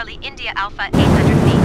Charlie India Alpha 800 feet.